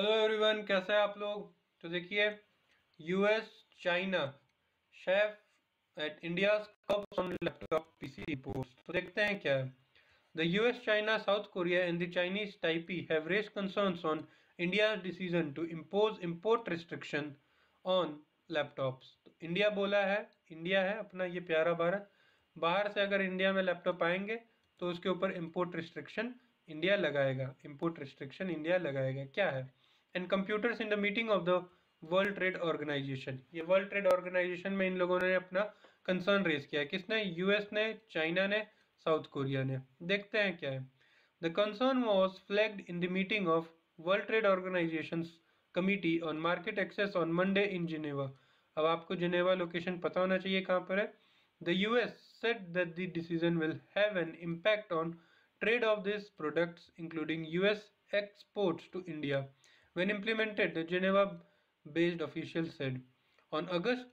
Hello everyone कैसे हैं आप लोग? तो देखिए US China chafe at India laptop PC reports तो देखते हैं क्या है। The US China South Korea and the Chinese Taipei have raise concerns on India decision to impose import restriction on laptops तो इंडिया बोला है इंडिया है अपना ये प्यारा भारत। बाहर से अगर इंडिया में लैपटॉप आएँगे तो उसके ऊपर इम्पोर्ट रिस्ट्रिक्शन इंडिया लगाएगा। इम्पोर्ट रिस्ट्रिक्शन इंडिया लगाएगा। क्या है? And computers in the meeting of the World Trade Organization ये वर्ल्ड ट्रेड ऑर्गेनाइजेशन में इन लोगों ने अपना कंसर्न रेज किया किसने? यूएस ने चाइना ने साउथ कोरिया ने। देखते हैं क्या है। The concern was flagged in the meeting of World Trade Organization committee on market access on Monday in Geneva अब आपको जिनेवा लोकेशन पता होना चाहिए कहाँ पर है। The US said that the decision will have an impact on trade of these products, including US exports to India When implemented, the Geneva-based official said, on August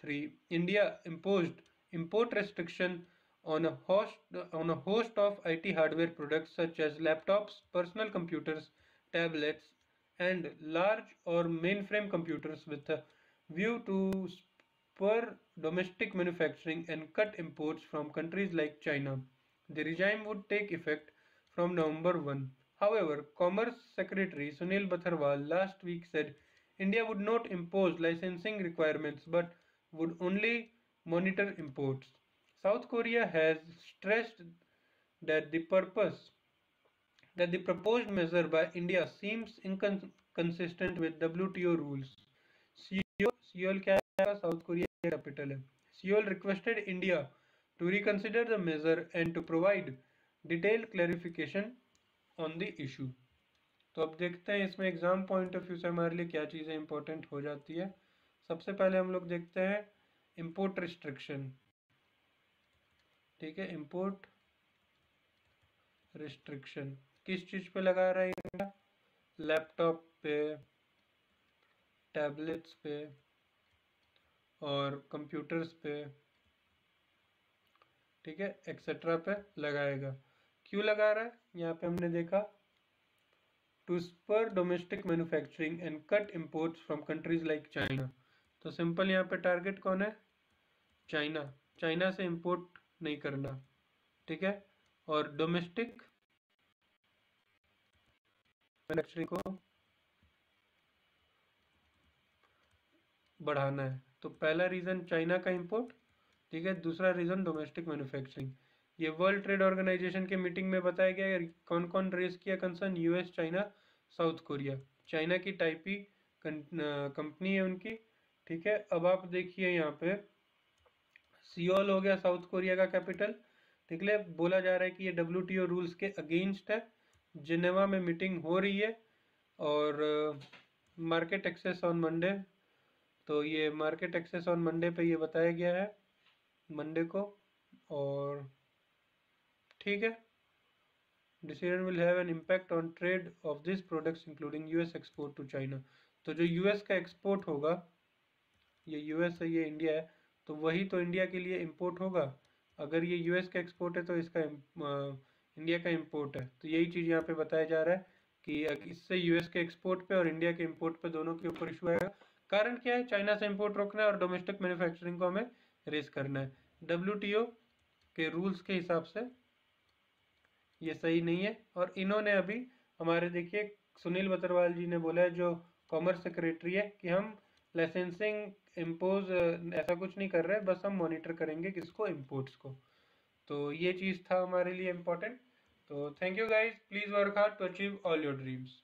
3, India imposed import restriction on a host on a host of IT hardware products such as laptops, personal computers, tablets, and large or mainframe computers with a view to spur domestic manufacturing and cut imports from countries like China. The regime would take effect from November 1. However, Commerce Secretary Sunil Batharwal last week said India would not impose licensing requirements but would only monitor imports. South Korea has stressed that the purpose that the proposed measure by India seems inconsistent with WTO rules. Seoul, South Korea capital. Seoul requested India to reconsider the measure and to provide detailed clarification on the issue तो अब देखते हैं इसमें exam point of view से हमारे लिए क्या चीज़ें इंपॉर्टेंट हो जाती है। सबसे पहले हम लोग देखते हैं इम्पोर्ट रिस्ट्रिक्शन ठीक है इम्पोर्ट रिस्ट्रिक्शन किस चीज़ पे लगा रहा है लैपटॉप पे टैबलेट्स पे और कंप्यूटर्स पे। ठीक है एक्सेट्रा पे लगाएगा। क्यों लगा रहा है? यहाँ पे हमने देखा to spur domestic manufacturing and cut imports from countries like China तो सिंपल यहाँ पे टारगेट कौन है? चाइना चाइना से इंपोर्ट नहीं करना। ठीक है? और डोमेस्टिक मैन्युफैक्चरिंग को बढ़ाना है। तो पहला रीज़न चाइना का इंपोर्ट ठीक है? दूसरा रीज़न डोमेस्टिक मैन्युफैक्चरिंग ये वर्ल्ड ट्रेड ऑर्गेनाइजेशन के मीटिंग में बताया गया कौन कौन रेस किया concern US China South Korea China की टाइपी कंपनी है उनकी, ठीक है? अब आप देखिए यहाँ पे सियोल हो गया साउथ कोरिया का कैपिटल ठीक है? बोला जा रहा है कि ये डब्ल्यूटीओ रूल्स के अगेंस्ट है। जिनेवा में मीटिंग हो रही है और मार्केट एक्सेस ऑन मंडे तो ये मार्केट एक्सेस ऑन मंडे पे ये बताया गया है मंडे को। और ठीक है? Decision will have an impact on trade of this products including US export to China तो जो यूएस का एक्सपोर्ट होगा, ये यूएस है, ये इंडिया है तो वही तो इंडिया के लिए इम्पोर्ट होगा? अगर ये यूएस का एक्सपोर्ट है तो इसका इंडिया का इम्पोर्ट है। तो यही चीज़ यहाँ पे बताया जा रहा है कि इससे यूएस के एक्सपोर्ट पे और इंडिया के इम्पोर्ट पे दोनों के ऊपर इशू आएगा। कारण क्या है? चाइना से इम्पोर्ट रोकना है और डोमेस्टिक मैन्युफैक्चरिंग को हमें रेस करना है। डब्ल्यूटीओ के रूल्स के हिसाब से ये सही नहीं है। और इन्होंने अभी हमारे देखिए, सुनील बतरवाल जी ने बोला है, जो कॉमर्स सेक्रेटरी है, कि हम लाइसेंसिंग इम्पोज ऐसा कुछ नहीं कर रहे, बस हम मॉनिटर करेंगे किसको इम्पोर्ट्स को। तो ये चीज़ था हमारे लिए इम्पोर्टेंट तो thank you guys please work hard to achieve all your dreams